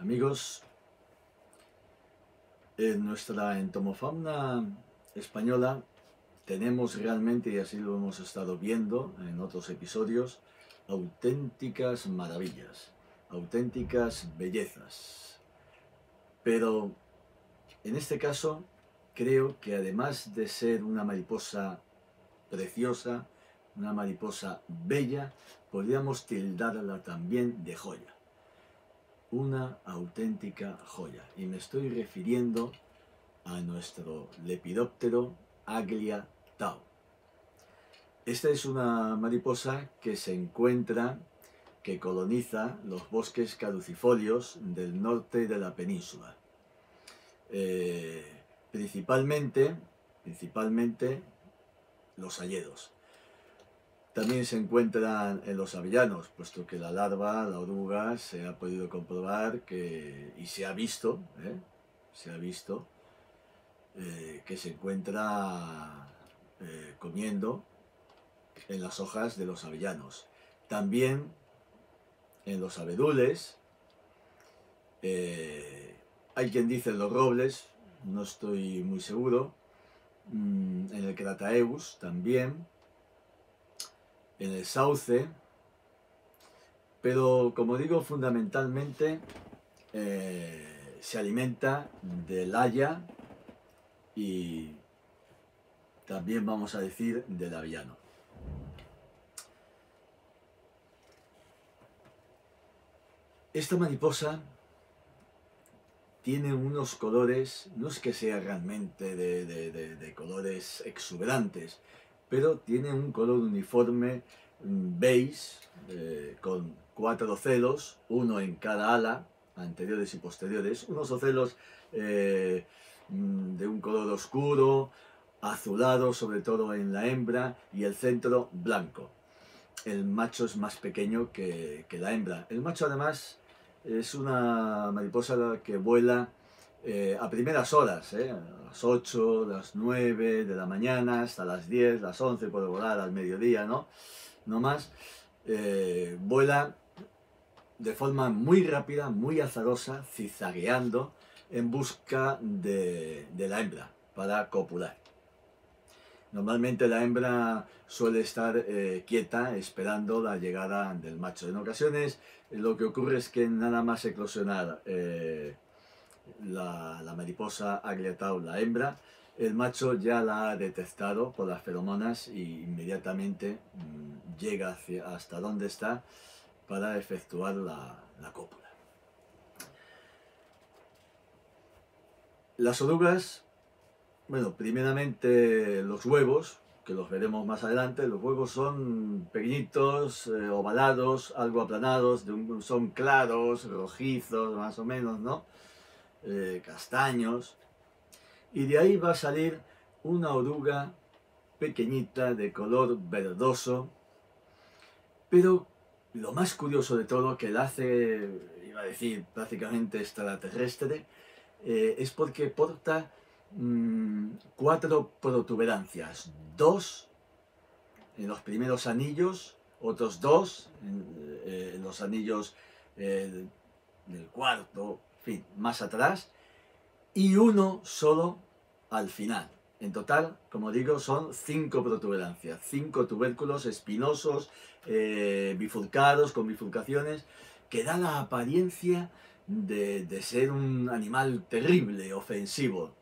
Amigos, en nuestra entomofauna española tenemos realmente, y así lo hemos estado viendo en otros episodios, auténticas maravillas, auténticas bellezas. Pero en este caso creo que además de ser una mariposa preciosa, una mariposa bella, podríamos tildarla también de joya una auténtica joya. Y me estoy refiriendo a nuestro lepidóptero Aglia tau. Esta es una mariposa que se encuentra, que coloniza los bosques caducifolios del norte de la península. Eh, principalmente, principalmente los hayedos. También se encuentran en los avellanos, puesto que la larva, la oruga, se ha podido comprobar que, y se ha visto, ¿eh? se ha visto eh, que se encuentra eh, comiendo en las hojas de los avellanos. También en los abedules, hay quien dice en los robles, no estoy muy seguro, mm, en el Crataeus también, en el sauce, pero como digo, fundamentalmente eh, se alimenta del haya y también vamos a decir del aviano. Esta mariposa tiene unos colores, no es que sea realmente de colores exuberantes, pero tiene un color uniforme beige eh, con cuatro ocelos, uno en cada ala, anteriores y posteriores, unos ocelos eh, mm, de un color oscuro, azulado sobre todo en la hembra y el centro blanco. El macho es más pequeño que, que la hembra. El macho además es una mariposa que vuela eh, a primeras horas, eh, a las 8, las 9 de la mañana, hasta las 10, las 11 puede volar al mediodía, ¿no? No más. Eh, vuela de forma muy rápida, muy azarosa, zigzagueando en busca de la hembra para copular. Normalmente la hembra suele estar quieta esperando la llegada del macho. En ocasiones lo que ocurre es que nada más eclosionar la, mariposa agrietau, la hembra, el macho ya la ha detectado por las feromonas y inmediatamente mm, llega hasta donde está para efectuar la, cópula. Las orugas, bueno, primeramente los huevos, que los veremos más adelante, los huevos son pequeñitos, eh, ovalados, algo aplanados, son claros, rojizos, más o menos, ¿no? Eh, castaños, y de ahí va a salir una oruga pequeñita de color verdoso, pero lo más curioso de todo, que la hace, iba a decir, prácticamente extraterrestre, eh, es porque porta mm, cuatro protuberancias, dos en los primeros anillos, otros dos en, eh, los anillos del cuarto, fin, más atrás, y uno solo al final. En total, como digo, son cinco protuberancias, cinco tubérculos espinosos, eh, bifurcados, con bifurcaciones, que da la apariencia de, de ser un animal terrible, ofensivo.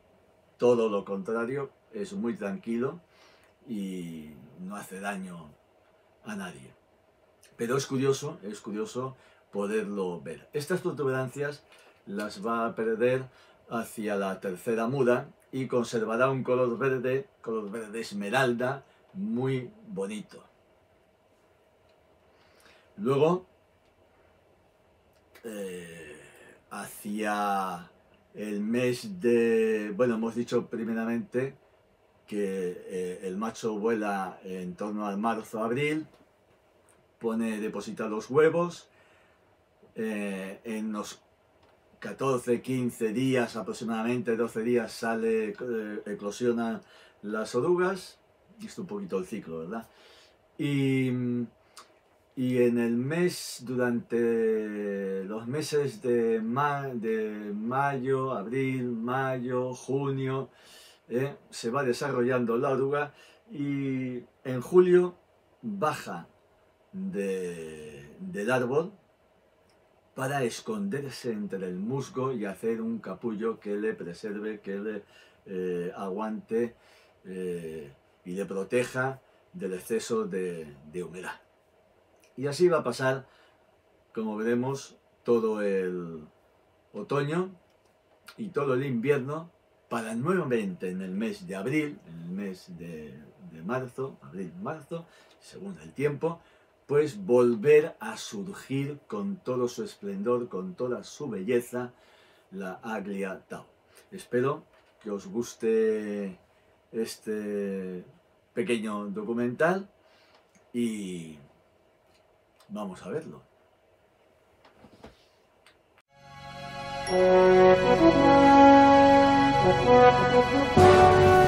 Todo lo contrario, es muy tranquilo y no hace daño a nadie. Pero es curioso, es curioso poderlo ver. Estas protuberancias las va a perder hacia la tercera muda y conservará un color verde, color verde esmeralda, muy bonito. Luego, eh, hacia el mes de... Bueno, hemos dicho primeramente que eh, el macho vuela en torno al marzo-abril, pone, deposita los huevos, eh, en los 14, 15 días aproximadamente, 12 días sale, eh, eclosionan las orugas, visto un poquito el ciclo, ¿verdad? Y, y en el mes, durante los meses, de, de mayo, abril, mayo, junio, ¿eh? se va desarrollando la oruga y en julio baja del árbol para esconderse entre el musgo y hacer un capullo que le preserve, que le eh, aguante eh, y le proteja del exceso de, humedad. Y así va a pasar, como veremos, todo el otoño y todo el invierno para nuevamente en el mes de abril, en el mes de, marzo, abril-marzo, según el tiempo, pues volver a surgir con todo su esplendor, con toda su belleza, la Aglia Tau. Espero que os guste este pequeño documental y vamos a verlo.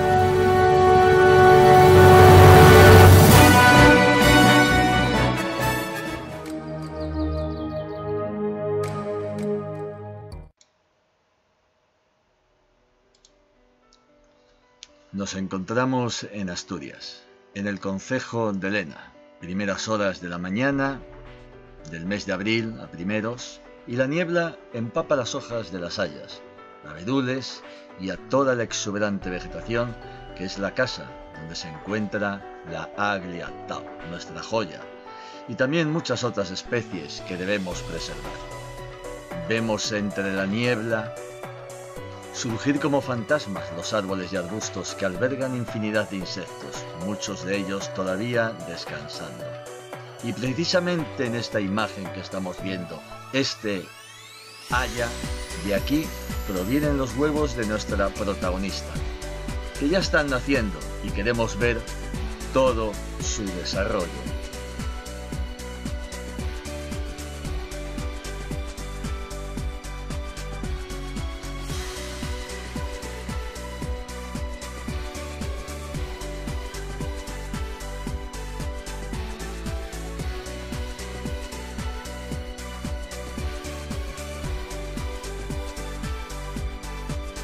Nos encontramos en Asturias, en el concejo de Lena, primeras horas de la mañana del mes de abril a primeros, y la niebla empapa las hojas de las hayas, abedules y a toda la exuberante vegetación que es la casa donde se encuentra la Aglia Tau, nuestra joya, y también muchas otras especies que debemos preservar. Vemos entre la niebla surgir como fantasmas los árboles y arbustos que albergan infinidad de insectos, muchos de ellos todavía descansando. Y precisamente en esta imagen que estamos viendo, este haya, de aquí provienen los huevos de nuestra protagonista, que ya están naciendo y queremos ver todo su desarrollo.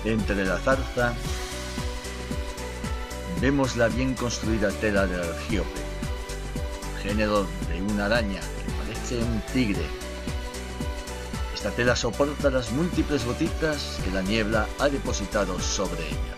Entre la zarza vemos la bien construida tela del argiope, género de una araña que parece un tigre. Esta tela soporta las múltiples gotitas que la niebla ha depositado sobre ella.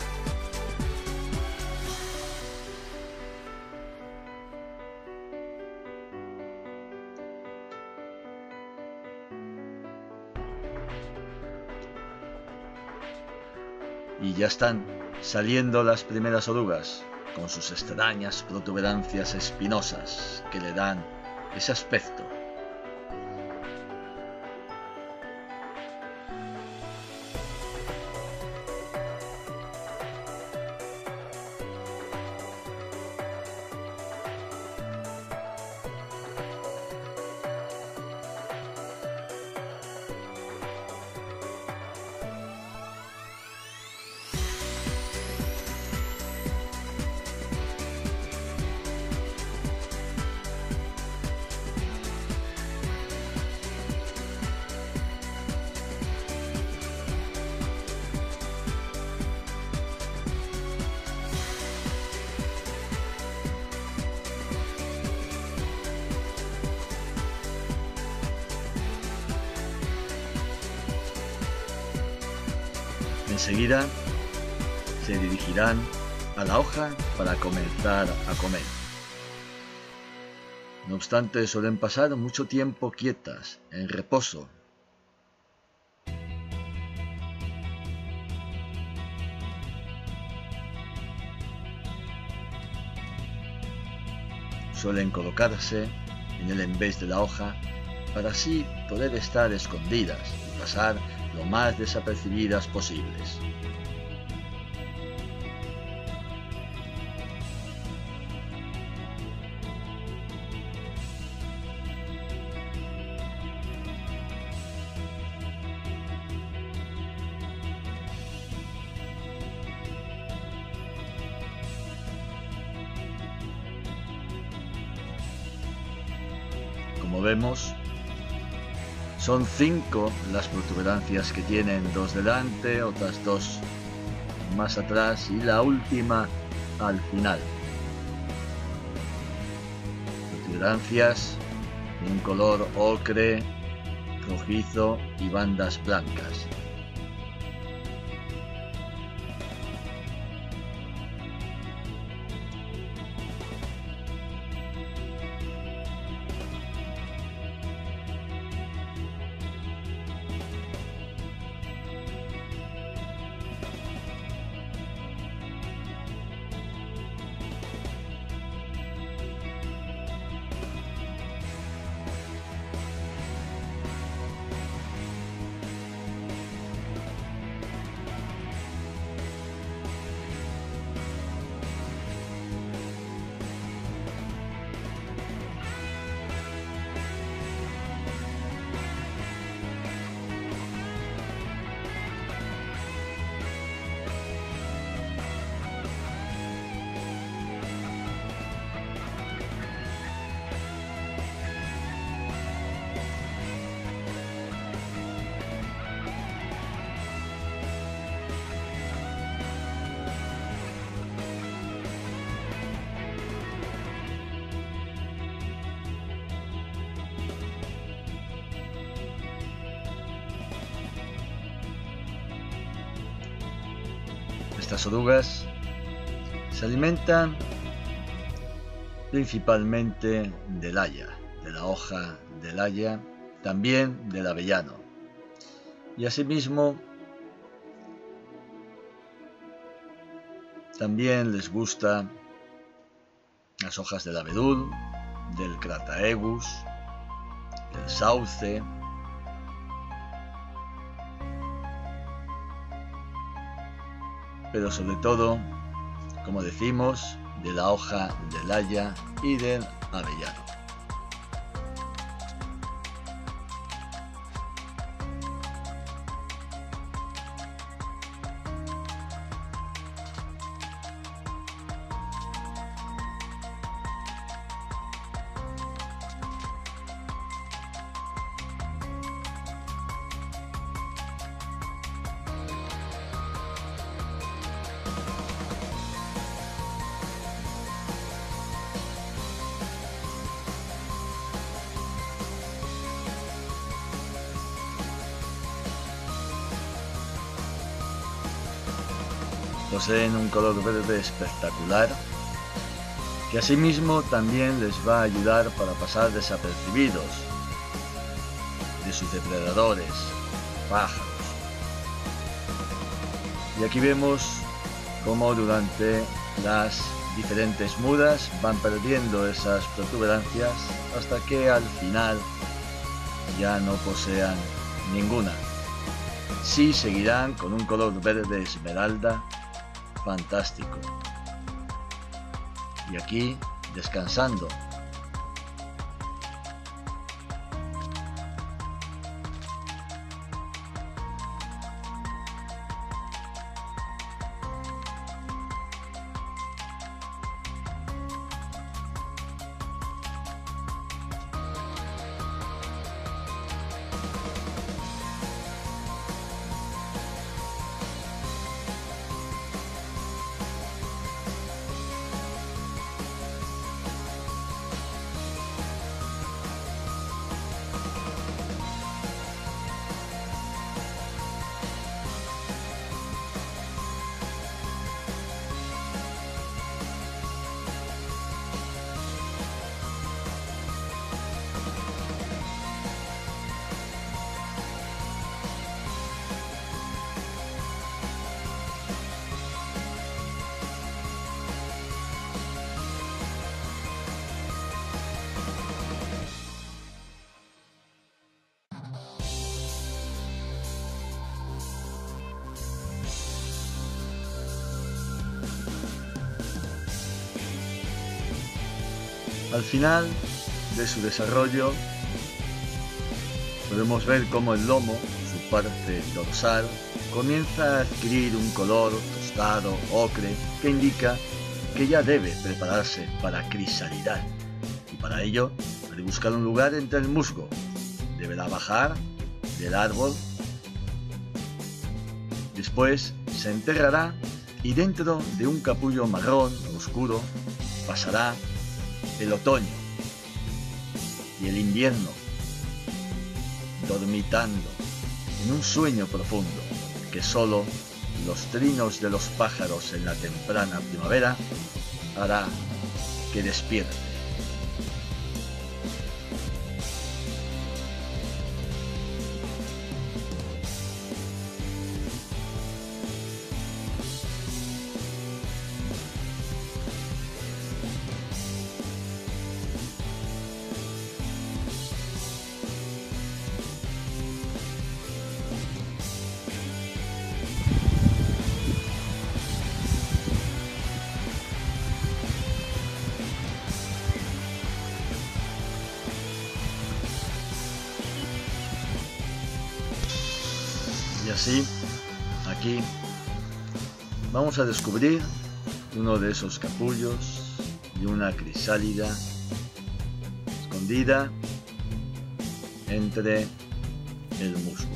Y ya están saliendo las primeras orugas con sus extrañas protuberancias espinosas que le dan ese aspecto Enseguida se dirigirán a la hoja para comenzar a comer. No obstante, suelen pasar mucho tiempo quietas, en reposo. Suelen colocarse en el envés de la hoja para así poder estar escondidas y pasar lo más desapercibidas posibles. Son cinco las protuberancias que tienen, dos delante, otras dos más atrás y la última al final. Protuberancias de un color ocre, rojizo y bandas blancas. Estas orugas se alimentan principalmente del haya, de la hoja del haya, también del avellano. Y asimismo, también les gusta las hojas del abedul, del crataegus, del sauce, pero sobre todo, como decimos, de la hoja del haya y del avellano. Poseen un color verde espectacular que asimismo también les va a ayudar para pasar desapercibidos de sus depredadores, pájaros. Y aquí vemos cómo durante las diferentes mudas van perdiendo esas protuberancias hasta que al final ya no posean ninguna. Sí seguirán con un color verde esmeralda fantástico. Y aquí descansando Al final de su desarrollo podemos ver cómo el lomo, su parte dorsal, comienza a adquirir un color tostado, ocre, que indica que ya debe prepararse para crisalidad. Y para ello, debe buscar un lugar entre el musgo. Deberá bajar del árbol. Después se enterrará y dentro de un capullo marrón oscuro pasará el otoño y el invierno, dormitando en un sueño profundo que solo los trinos de los pájaros en la temprana primavera hará que despierte. Así, aquí, vamos a descubrir uno de esos capullos y una crisálida escondida entre el musgo.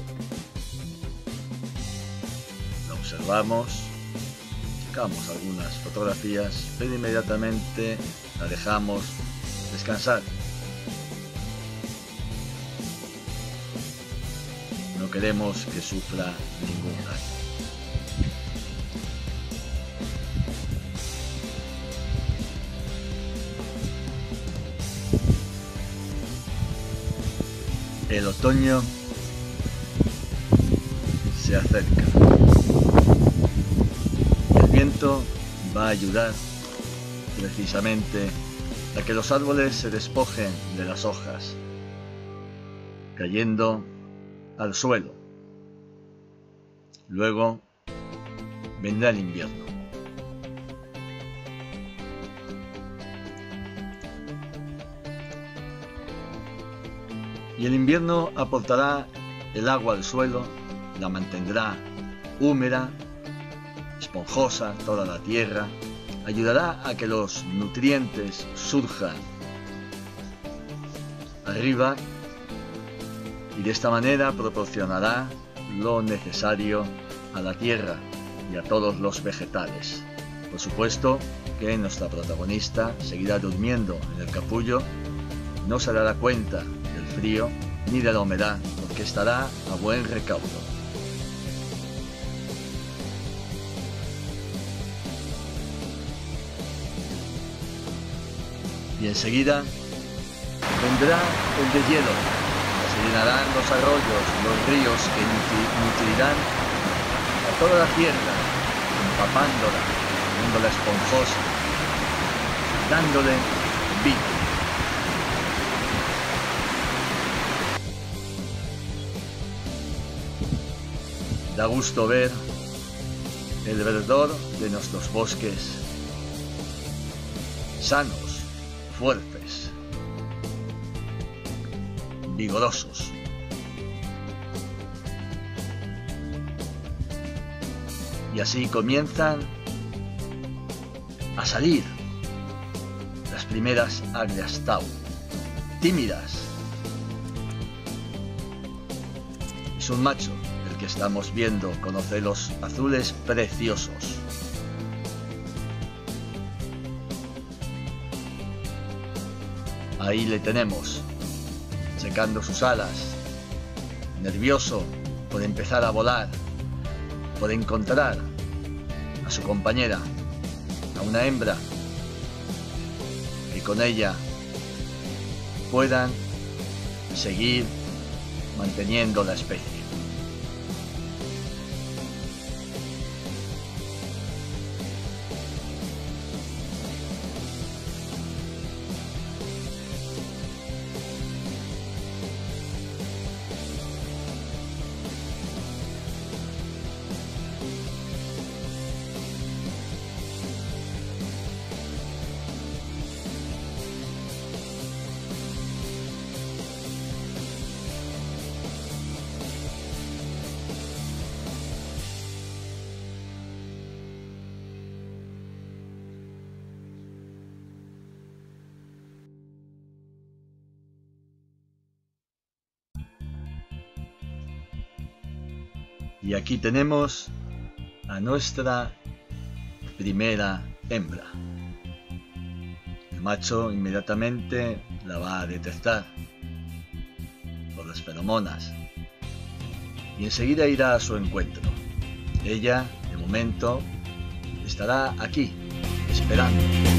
Lo observamos, sacamos algunas fotografías, pero inmediatamente la dejamos descansar. Queremos que sufra ningún daño. El otoño se acerca. El viento va a ayudar precisamente a que los árboles se despojen de las hojas, cayendo al suelo. Luego vendrá el invierno. Y el invierno aportará el agua al suelo, la mantendrá húmeda, esponjosa toda la tierra, ayudará a que los nutrientes surjan arriba y de esta manera proporcionará lo necesario a la tierra y a todos los vegetales. Por supuesto que nuestra protagonista seguirá durmiendo en el capullo, no se dará cuenta del frío ni de la humedad porque estará a buen recaudo. Y enseguida vendrá el de hielo llenarán los arroyos, los ríos que nutrirán a toda la tierra, empapándola, haciéndola esponjosa, dándole vida. Da gusto ver el verdor de nuestros bosques sanos, fuertes, vigorosos. Y así comienzan a salir las primeras águilas tau, tímidas. Es un macho el que estamos viendo con ocelos azules preciosos. Ahí le tenemos, secando sus alas, nervioso por empezar a volar, por encontrar a su compañera, a una hembra, y con ella puedan seguir manteniendo la especie. Y aquí tenemos a nuestra primera hembra. El macho inmediatamente la va a detectar por las feromonas y enseguida irá a su encuentro. Ella, de momento, estará aquí, esperando.